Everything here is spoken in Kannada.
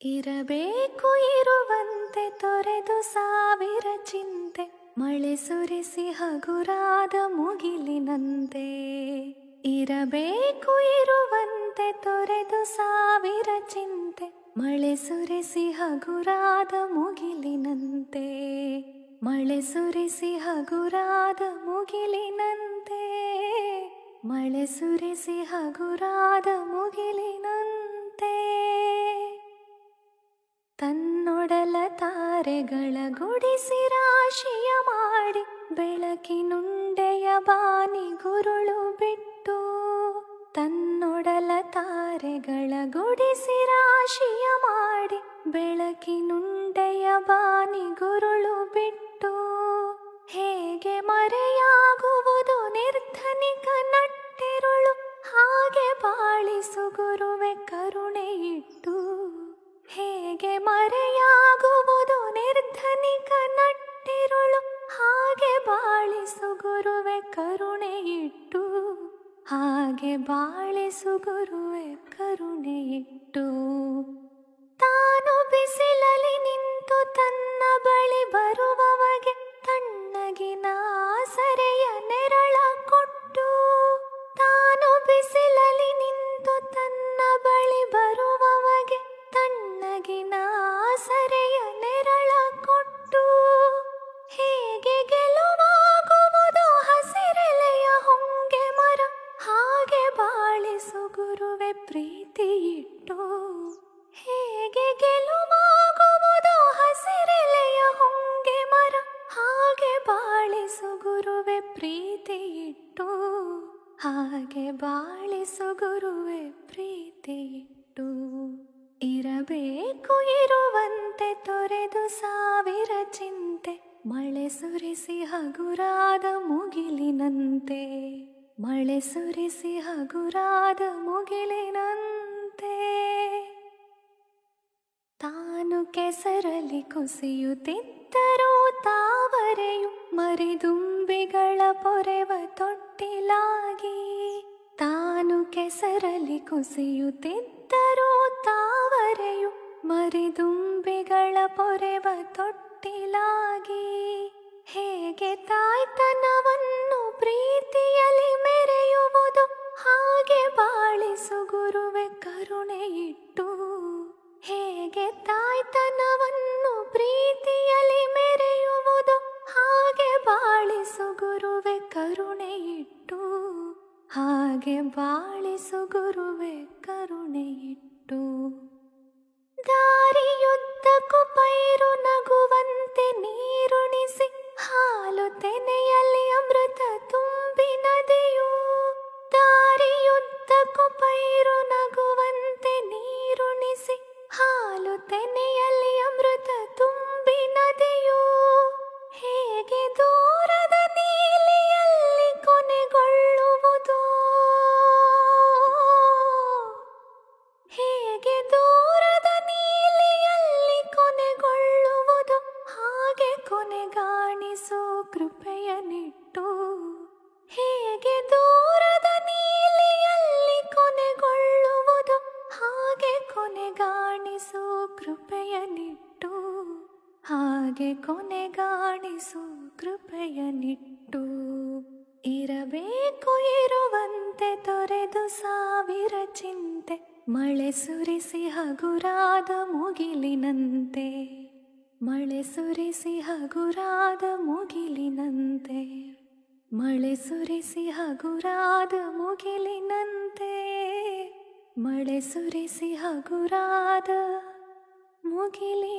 ಇರಬೇಕು ಇರುವಂತೆ ತೊರೆದು ಸಾವಿರ ಚಿಂತೆ, ಮಳೆ ಸುರಿಸಿ ಹಗುರಾದ ಮುಗಿಲಿನಂತೆ. ಇರಬೇಕು ಇರುವಂತೆ ತೊರೆದು ಸಾವಿರ ಚಿಂತೆ, ಮಳೆ ಸುರಿಸಿ ಹಗುರಾದ ಮುಗಿಲಿನಂತೆ. ಮಳೆ ಸುರಿಸಿ ಹಗುರಾದ ಮುಗಿಲಿನಂತೆ. ಮಳೆ ಸುರಿಸಿ ಹಗುರಾದ ಮುಗಿಲಿನಂತೆ. ತನ್ನೊಡಲ ತಾರೆಗಳ ಗುಡಿಸಿ ರಾಶಿಯ ಮಾಡಿ ಬೆಳಕಿನುಂಡೆಯ ಬಾನಿ ಗುರುಳು ಬಿಟ್ಟು ತನ್ನೊಡಲ ತಾರೆಗಳ ಗುಡಿಸಿ ರಾಶಿಯ ಮಾಡಿ ಬೆಳಕಿನುಂಡೆಯ ಬಾನಿ ಗುರುಳು ಬಿಟ್ಟು ಹೇಗೆ ಮರೆಯಾಗುವುದು ನಿರ್ಧನಿಕ ನಟ್ಟಿರುಳು ಹಾಗೆ ಬಾಳಿಸು ಗುರುವೆ ಕರುಣೆ ಇಟ್ಟು ಹೇಗೆ ಮರೆಯಾಗುವುದು? ನಿರ್ಧನಿಕ ನಟ್ಟಿರುಳು ಹಾಗೆ ಬಾಳಿಸು ಗುರುವೆ ಕರುಣೆ ಇಟ್ಟು ಹಾಗೆ ಬಾಳಿಸು ಗುರುವೆ ಹಾಗೆ ಬಾಳಿಸು ಗುರುವೆ ಪ್ರೀತಿ ಇಟ್ಟು ಇರಬೇಕು ಇರುವಂತೆ ತೊರೆದು ಸಾವಿರ ಚಿಂತೆ. ಮಳೆ ಸುರಿಸಿ ಹಗುರಾದ ಮುಗಿಲಿನಂತೆ. ಮಳೆ ಸುರಿಸಿ ಹಗುರಾದ ಮುಗಿಲಿನಂತೆ. ತಾನು ಕೆಸರಲ್ಲಿ ಕುಸಿಯುತ್ತಿದ್ದರೂ ತಾವರೆಯು ಮರಿದುಂಬಿಗಳ ಪೊರೆವ ತೊಟ್ಟಿಲಾಗಿ ತಾನು ಕೆಸರಲ್ಲಿ ಕುಸಿಯುತ್ತಿದ್ದರೂ ತಾವರೆಯು ಮರಿದುಂಬಿಗಳ ಪೊರೆವ ತೊಟ್ಟಿಲಾಗಿ ಹೇಗೆ ತಾಯ್ತನವನ್ನು ಪ್ರೀತಿಯಲ್ಲಿ ಮೆರೆಯುವುದು ಹಾಗೆ ಬಾಳಿಸು ಗುರುವೆ ಕರುಣೆಯಿಟ್ಟು ಹೇಗೆ ತಾಯ್ತನವನ್ನು ಪ್ರೀತಿಯಲ್ಲಿ ಹಾಗೆ ಬಾಳಿಸು ಗುರುವೆ ಕರುಣೆ ಇಟ್ಟು ದಾರಿಯುದ್ದಕ್ಕೂ ಪೈರು ನಗುವಂತೆ ನೀರುಣಿಸಿ ಕೊನೆಗಾಣಿಸು ಕೃಪೆಯ ನಿಟ್ಟು ಹೇಗೆ ದೂರದ ನೀಲಿಯಲ್ಲಿ ಕೊನೆಗೊಳ್ಳುವುದು, ಹಾಗೆ ಕೊನೆಗಾಣಿಸು ಕೃಪೆಯ ನಿಟ್ಟು ಹಾಗೆ ಕೊನೆಗಾಣಿಸು ಕೃಪೆಯ ನಿಟ್ಟು ಇರಬೇಕು ಇರುವಂತೆ, ತೊರೆದು ಸಾವಿರ ಚಿಂತೆ, ಮಳೆ ಸುರಿಸಿ ಹಗುರಾದ ಮುಗಿಲಿನಂತೆ. ಮಳೆ ಸುರಿಸಿ ಹಗುರಾದ ಮುಗಿಲಿನಂತೆ ಮಳೆ ಸುರಿಸಿ ಹಗುರಾದ ಮುಗಿಲಿನಂತೆ ಮಳೆ ಸುರಿಸಿ ಹಗುರಾದ ಮುಗಿಲಿ